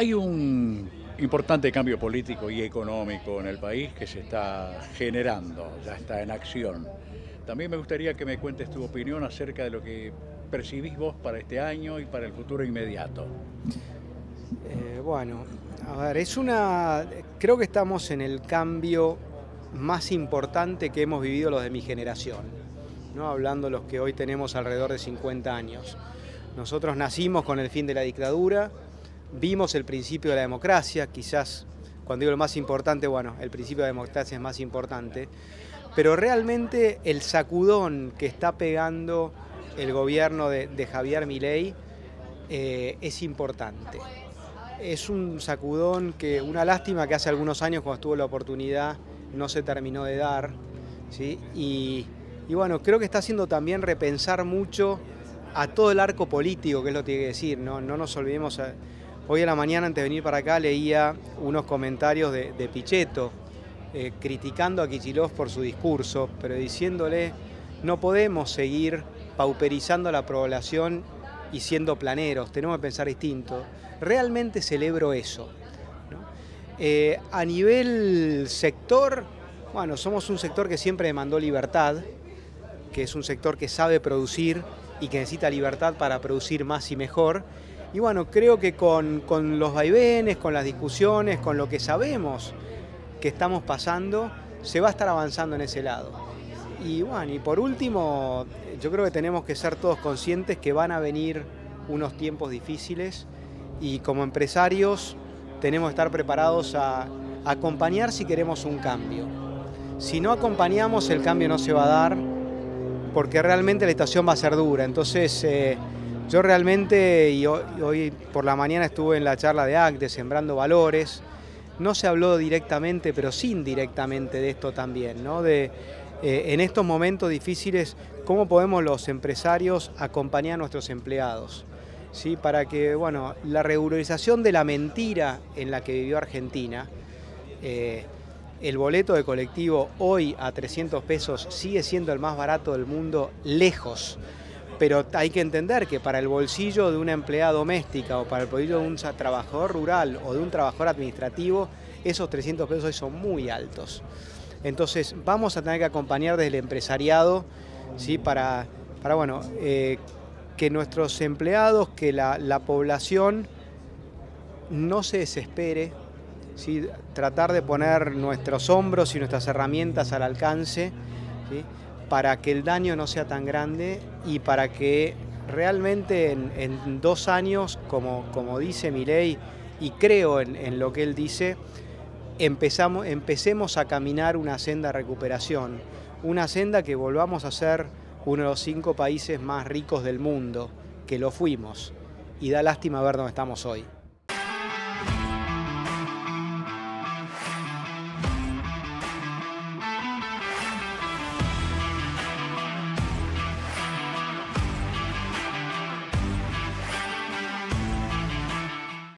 Hay un importante cambio político y económico en el país que se está generando, ya está en acción. También me gustaría que me cuentes tu opinión acerca de lo que percibís vos para este año y para el futuro inmediato. Eh, bueno, a ver, es una. Creo que estamos en el cambio más importante que hemos vivido los de mi generación, ¿no? hablando los que hoy tenemos alrededor de 50 años. Nosotros nacimos con el fin de la dictadura, Vimos el principio de la democracia, quizás cuando digo lo más importante, bueno, el principio de la democracia es más importante, pero realmente el sacudón que está pegando el gobierno de, Javier Milei eh, es importante. Es un sacudón que, una lástima que hace algunos años cuando estuvo la oportunidad no se terminó de dar, ¿sí? y, bueno, creo que está haciendo también repensar mucho a todo el arco político, que es lo que tiene que decir, no, no nos olvidemos... A, Hoy a la mañana, antes de venir para acá, leía unos comentarios de, Pichetto, eh, criticando a Kichilov por su discurso, pero diciéndole, no podemos seguir pauperizando la población y siendo planeros, tenemos que pensar distinto. Realmente celebro eso. Eh, a nivel sector, bueno, somos un sector que siempre demandó libertad, que es un sector que sabe producir y que necesita libertad para producir más y mejor y bueno, creo que con, los vaivenes, con las discusiones, con lo que sabemos que estamos pasando, se va a estar avanzando en ese lado. Y bueno, y por último, yo creo que tenemos que ser todos conscientes que van a venir unos tiempos difíciles y como empresarios tenemos que estar preparados a acompañar si queremos un cambio. Si no acompañamos, el cambio no se va a dar porque realmente la estación va a ser dura. Entonces, eh, yo realmente, y hoy, por la mañana estuve en la charla de ACT, Sembrando Valores, no se habló directamente, pero sí indirectamente de esto también, ¿no? De, eh, en estos momentos difíciles, cómo podemos los empresarios acompañar a nuestros empleados. ¿Sí? Para que, bueno, la regularización de la mentira en la que vivió Argentina, eh, el boleto de colectivo hoy a 300 pesos sigue siendo el más barato del mundo, lejos pero hay que entender que para el bolsillo de una empleada doméstica o para el bolsillo de un trabajador rural o de un trabajador administrativo, esos 300 pesos son muy altos. Entonces vamos a tener que acompañar desde el empresariado ¿sí? para, para bueno, eh, que nuestros empleados, que la, población no se desespere, ¿sí? tratar de poner nuestros hombros y nuestras herramientas al alcance para que el daño no sea tan grande y para que realmente en, dos años, como, como dice ley, y creo en, lo que él dice, empezamos, empecemos a caminar una senda de recuperación, una senda que volvamos a ser uno de los cinco países más ricos del mundo, que lo fuimos, y da lástima ver dónde estamos hoy.